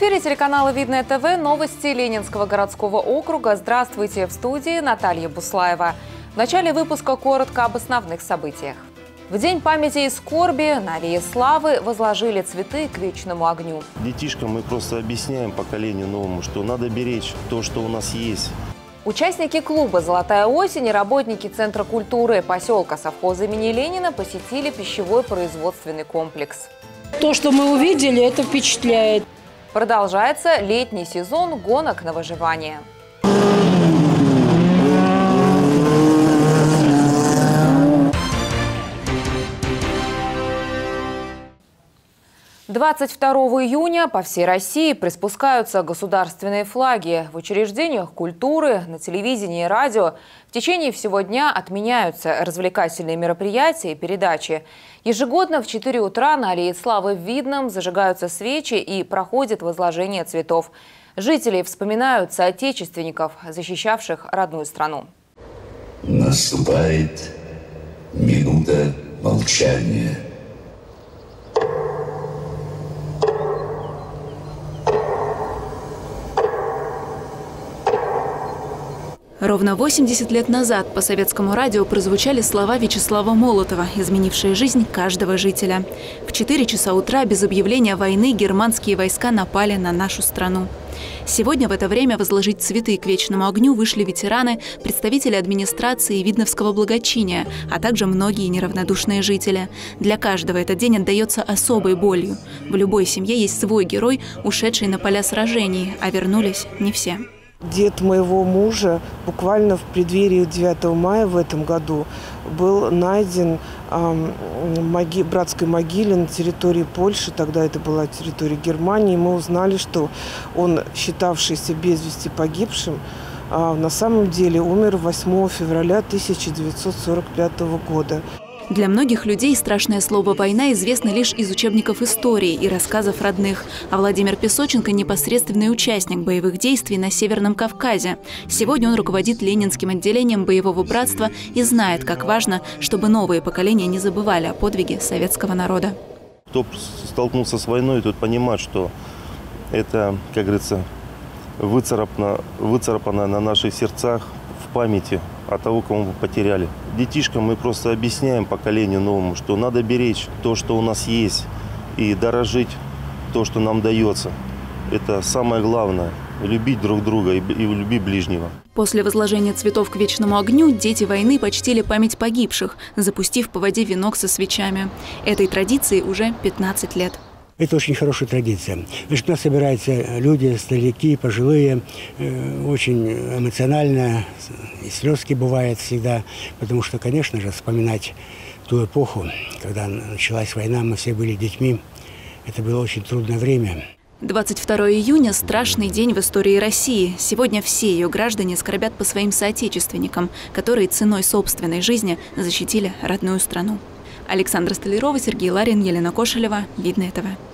эфире телеканала «Видное ТВ» новости Ленинского городского округа. Здравствуйте! В студии Наталья Буслаева. В начале выпуска коротко об основных событиях. В День памяти и скорби на Аллее Славы возложили цветы к вечному огню. Детишкам мы просто объясняем поколению новому, что надо беречь то, что у нас есть. Участники клуба «Золотая осень» и работники Центра культуры поселка совхоза имени Ленина посетили пищевой производственный комплекс. То, что мы увидели, это впечатляет. Продолжается летний сезон гонок на выживание. 22 июня по всей России приспускаются государственные флаги. В учреждениях культуры, на телевидении и радио в течение всего дня отменяются развлекательные мероприятия и передачи. Ежегодно в 4 утра на Аллее Славы в Видном зажигаются свечи и проходит возложение цветов. Жители вспоминают соотечественников, защищавших родную страну. Наступает минута молчания – Ровно 80 лет назад по советскому радио прозвучали слова Вячеслава Молотова, изменившие жизнь каждого жителя. В 4 часа утра без объявления войны германские войска напали на нашу страну. Сегодня в это время возложить цветы к вечному огню вышли ветераны, представители администрации Видновского благочиния, а также многие неравнодушные жители. Для каждого этот день отдается особой болью. В любой семье есть свой герой, ушедший на поля сражений, а вернулись не все. Дед моего мужа буквально в преддверии 9 мая в этом году был найден э, моги, братской могиле на территории Польши, тогда это была территория Германии. Мы узнали, что он, считавшийся без вести погибшим, э, на самом деле умер 8 февраля 1945 года. Для многих людей страшное слово «война» известно лишь из учебников истории и рассказов родных. А Владимир Песоченко – непосредственный участник боевых действий на Северном Кавказе. Сегодня он руководит Ленинским отделением боевого братства и знает, как важно, чтобы новые поколения не забывали о подвиге советского народа. Кто столкнулся с войной, тот понимает, что это, как говорится, выцарапано, выцарапано на наших сердцах, памяти о того, кого мы потеряли. Детишкам мы просто объясняем поколению новому, что надо беречь то, что у нас есть, и дорожить то, что нам дается. Это самое главное – любить друг друга и, и любить ближнего. После возложения цветов к вечному огню дети войны почтили память погибших, запустив по воде венок со свечами. Этой традиции уже 15 лет. Это очень хорошая традиция. Значит, у нас собираются люди, старики, пожилые, э, очень эмоционально, и слезки бывают всегда, потому что, конечно же, вспоминать ту эпоху, когда началась война, мы все были детьми, это было очень трудное время. 22 июня – страшный день в истории России. Сегодня все ее граждане скорбят по своим соотечественникам, которые ценой собственной жизни защитили родную страну. Александра Столярова, Сергей Ларин, Елена Кошелева. Видно ТВ.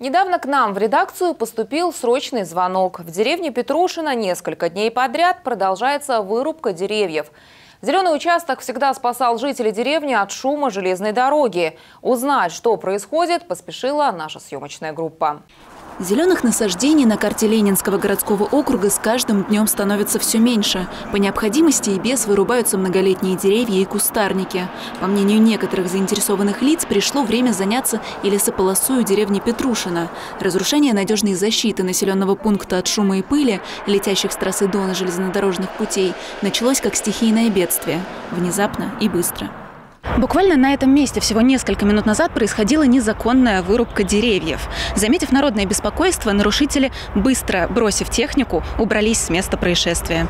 Недавно к нам в редакцию поступил срочный звонок. В деревне Петрушина несколько дней подряд продолжается вырубка деревьев. Зеленый участок всегда спасал жителей деревни от шума железной дороги. Узнать, что происходит, поспешила наша съемочная группа. Зеленых насаждений на карте Ленинского городского округа с каждым днем становится все меньше. По необходимости и без вырубаются многолетние деревья и кустарники. По мнению некоторых заинтересованных лиц, пришло время заняться и лесополосой у деревни Петрушина. Разрушение надежной защиты населенного пункта от шума и пыли, летящих с трассы Дона железнодорожных путей, началось как стихийное бедствие. Внезапно и быстро. Буквально на этом месте всего несколько минут назад происходила незаконная вырубка деревьев. Заметив народное беспокойство, нарушители, быстро бросив технику, убрались с места происшествия.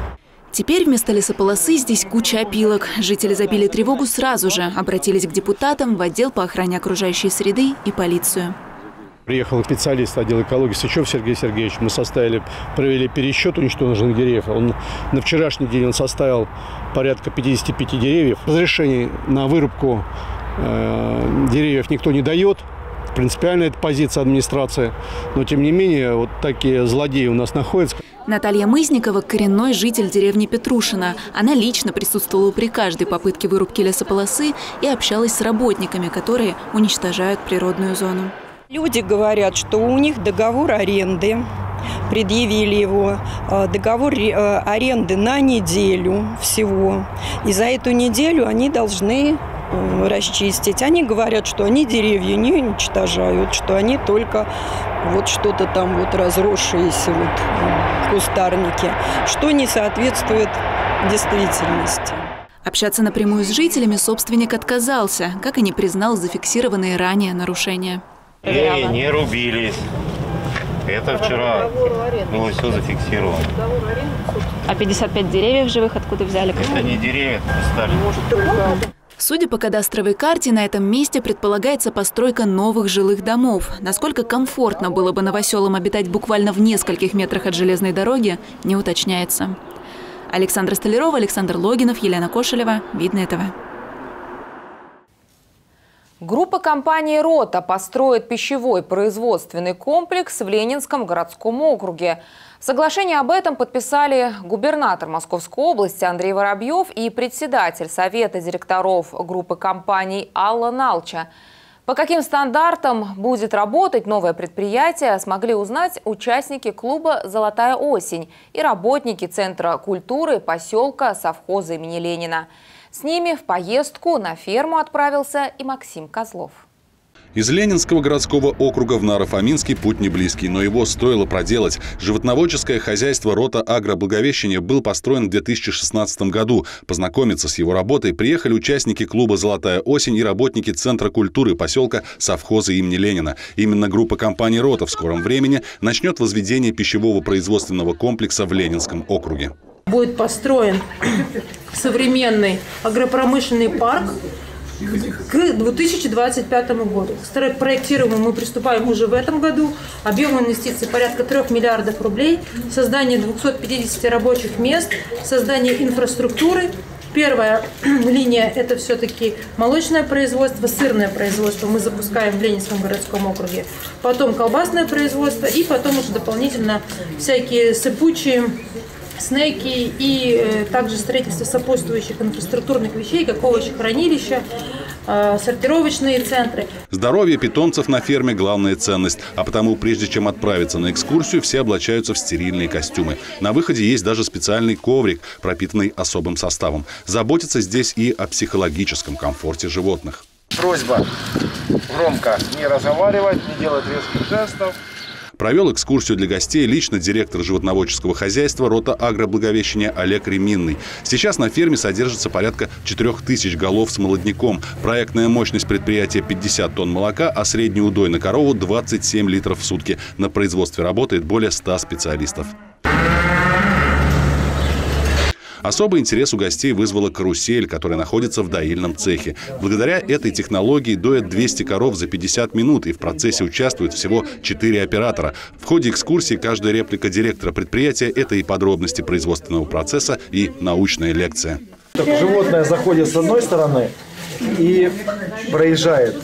Теперь вместо лесополосы здесь куча опилок. Жители забили тревогу сразу же, обратились к депутатам, в отдел по охране окружающей среды и полицию. Приехал специалист отдела экологии Сычев Сергей Сергеевич. Мы составили, провели пересчет уничтоженных деревьев. Он, на вчерашний день он составил порядка 55 деревьев. Разрешений на вырубку э, деревьев никто не дает. Принципиальная это позиция администрации. Но, тем не менее, вот такие злодеи у нас находятся. Наталья Мызникова – коренной житель деревни Петрушина. Она лично присутствовала при каждой попытке вырубки лесополосы и общалась с работниками, которые уничтожают природную зону. Люди говорят, что у них договор аренды, предъявили его, э, договор э, аренды на неделю всего. И за эту неделю они должны э, расчистить. Они говорят, что они деревья не уничтожают, что они только вот что-то там вот разросшиеся вот кустарники, что не соответствует действительности. Общаться напрямую с жителями собственник отказался, как и не признал зафиксированные ранее нарушения. Не, не рубились. Это вчера было все зафиксировано. А 55 деревьев живых откуда взяли? Это не деревья, это Судя по кадастровой карте, на этом месте предполагается постройка новых жилых домов. Насколько комфортно было бы новоселам обитать буквально в нескольких метрах от железной дороги, не уточняется. Александра Столярова, Александр Логинов, Елена Кошелева. Видно этого. Группа компании «Рота» построит пищевой производственный комплекс в Ленинском городском округе. Соглашение об этом подписали губернатор Московской области Андрей Воробьев и председатель Совета директоров группы компаний Алла Налча. По каким стандартам будет работать новое предприятие, смогли узнать участники клуба «Золотая осень» и работники Центра культуры поселка совхоза имени Ленина. С ними в поездку на ферму отправился и Максим Козлов. Из Ленинского городского округа в Нарофоминский путь не близкий, но его стоило проделать. Животноводческое хозяйство рота агроблаговещения был построен в 2016 году. Познакомиться с его работой приехали участники клуба «Золотая осень» и работники Центра культуры поселка совхоза имени Ленина. Именно группа компании «Рота» в скором времени начнет возведение пищевого производственного комплекса в Ленинском округе. Будет построен современный агропромышленный парк к 2025 году. К проектированию мы приступаем уже в этом году. Объем инвестиций порядка 3 миллиардов рублей. Создание 250 рабочих мест, создание инфраструктуры. Первая линия – это все-таки молочное производство, сырное производство мы запускаем в Ленинском городском округе. Потом колбасное производство и потом уже дополнительно всякие сыпучие снеки и э, также строительство сопутствующих инфраструктурных вещей, как овощехранилища, э, сортировочные центры. Здоровье питомцев на ферме – главная ценность. А потому, прежде чем отправиться на экскурсию, все облачаются в стерильные костюмы. На выходе есть даже специальный коврик, пропитанный особым составом. Заботиться здесь и о психологическом комфорте животных. Просьба громко не разговаривать, не делать резких жестов. Провел экскурсию для гостей лично директор животноводческого хозяйства рота агроблаговещения Олег Реминный. Сейчас на ферме содержится порядка 4000 голов с молодняком. Проектная мощность предприятия 50 тонн молока, а средний удой на корову 27 литров в сутки. На производстве работает более 100 специалистов. Особый интерес у гостей вызвала карусель, которая находится в доильном цехе. Благодаря этой технологии доят 200 коров за 50 минут, и в процессе участвуют всего 4 оператора. В ходе экскурсии каждая реплика директора предприятия – это и подробности производственного процесса, и научная лекция. Животное заходит с одной стороны, и проезжает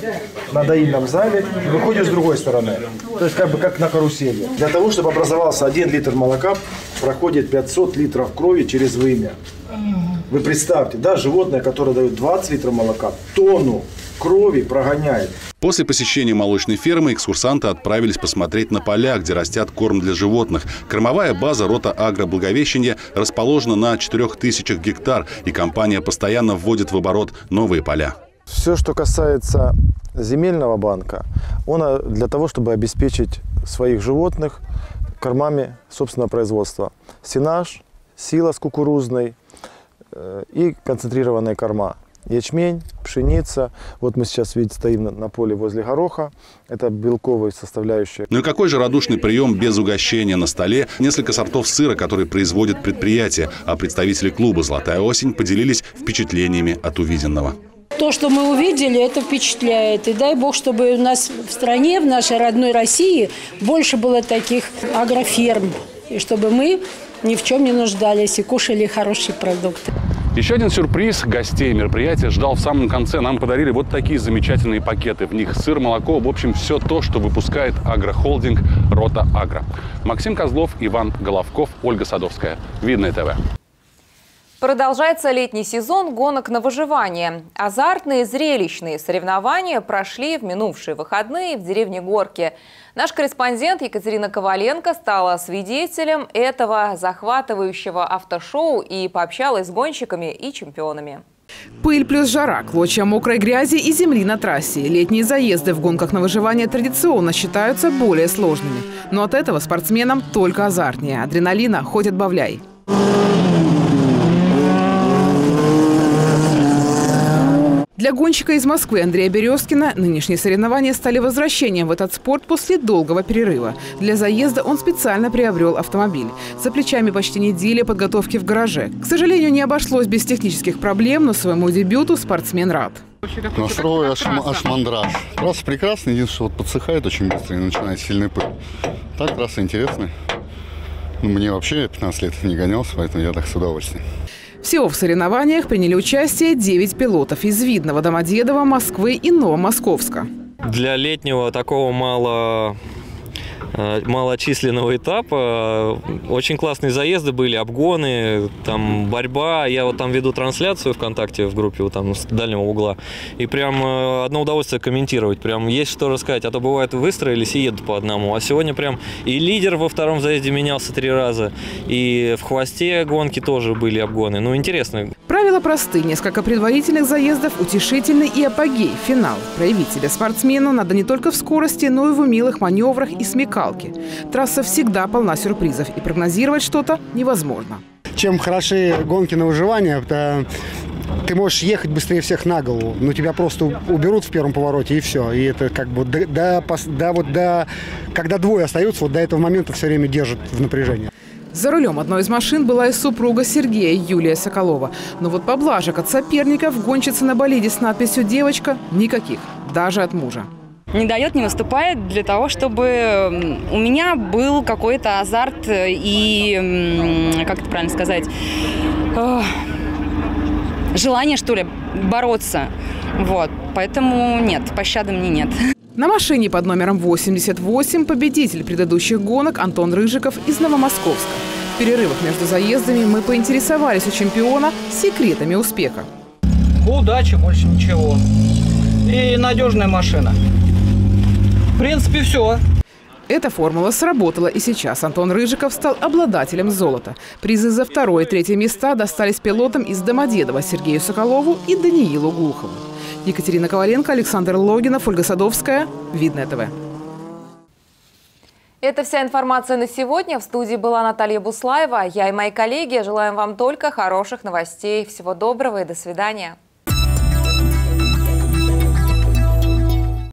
на доильном зале выходит с другой стороны. То есть как бы как на карусели. Для того, чтобы образовался один литр молока, проходит 500 литров крови через вымя. Вы представьте, да, животное, которое дает 20 литров молока, тонну крови прогоняет. После посещения молочной фермы экскурсанты отправились посмотреть на поля, где растят корм для животных. Кормовая база рота агроблаговещения расположена на 4000 гектар, и компания постоянно вводит в оборот новые поля. Все, что касается земельного банка, он для того, чтобы обеспечить своих животных кормами собственного производства. Сенаж, сила с кукурузной э, и концентрированные корма ячмень, пшеница. Вот мы сейчас, видите, стоим на, на поле возле гороха. Это белковая составляющая. Ну и какой же радушный прием без угощения на столе? Несколько сортов сыра, которые производит предприятие. А представители клуба «Золотая осень» поделились впечатлениями от увиденного. То, что мы увидели, это впечатляет. И дай бог, чтобы у нас в стране, в нашей родной России, больше было таких агроферм. И чтобы мы ни в чем не нуждались и кушали хорошие продукты. Еще один сюрприз гостей мероприятия ждал в самом конце. Нам подарили вот такие замечательные пакеты. В них сыр, молоко, в общем, все то, что выпускает агрохолдинг «Рота Агро». Максим Козлов, Иван Головков, Ольга Садовская. Видное ТВ. Продолжается летний сезон гонок на выживание. Азартные зрелищные соревнования прошли в минувшие выходные в деревне Горки. Наш корреспондент Екатерина Коваленко стала свидетелем этого захватывающего автошоу и пообщалась с гонщиками и чемпионами. Пыль плюс жара, клочья мокрой грязи и земли на трассе. Летние заезды в гонках на выживание традиционно считаются более сложными. Но от этого спортсменам только азартнее. Адреналина хоть отбавляй. Для гонщика из Москвы Андрея Березкина нынешние соревнования стали возвращением в этот спорт после долгого перерыва. Для заезда он специально приобрел автомобиль. За плечами почти неделя подготовки в гараже. К сожалению, не обошлось без технических проблем, но своему дебюту спортсмен рад. Настрой аж, аж мандраж. Трасса прекрасная, единственное, что вот подсыхает очень быстро и начинает сильный пыль. Так, трасса интересная. Ну, мне вообще 15 лет не гонялся, поэтому я так с удовольствием. Всего в соревнованиях приняли участие 9 пилотов из Видного, Домодедово, Москвы и Новомосковска. Для летнего такого мало малочисленного этапа. Очень классные заезды были, обгоны, там борьба. Я вот там веду трансляцию ВКонтакте в группе вот там с дальнего угла. И прям э, одно удовольствие комментировать. Прям есть что рассказать. А то бывает выстроились и едут по одному. А сегодня прям и лидер во втором заезде менялся три раза. И в хвосте гонки тоже были обгоны. Ну, интересно. Правила просты. Несколько предварительных заездов, утешительный и апогей, финал. Проявить спортсмену надо не только в скорости, но и в умелых маневрах и смекалке скакалки. Трасса всегда полна сюрпризов, и прогнозировать что-то невозможно. Чем хороши гонки на выживание, это ты можешь ехать быстрее всех на голову, но тебя просто уберут в первом повороте и все. И это как бы до, до, до, вот до когда двое остаются, вот до этого момента все время держат в напряжении. За рулем одной из машин была и супруга Сергея, Юлия Соколова. Но вот поблажек от соперников гонщицы на болиде с надписью «Девочка» никаких, даже от мужа не дает, не выступает для того, чтобы у меня был какой-то азарт и, как это правильно сказать, желание, что ли, бороться. Вот. Поэтому нет, пощады мне нет. На машине под номером 88 победитель предыдущих гонок Антон Рыжиков из Новомосковска. В перерывах между заездами мы поинтересовались у чемпиона секретами успеха. Удачи, больше ничего. И надежная машина. В принципе, все. Эта формула сработала и сейчас. Антон Рыжиков стал обладателем золота. Призы за второе и третье места достались пилотам из Домодедова Сергею Соколову и Даниилу Глухову. Екатерина Коваленко, Александр Логинов, Ольга Садовская. Видное ТВ. Это вся информация на сегодня. В студии была Наталья Буслаева. Я и мои коллеги желаем вам только хороших новостей. Всего доброго и до свидания.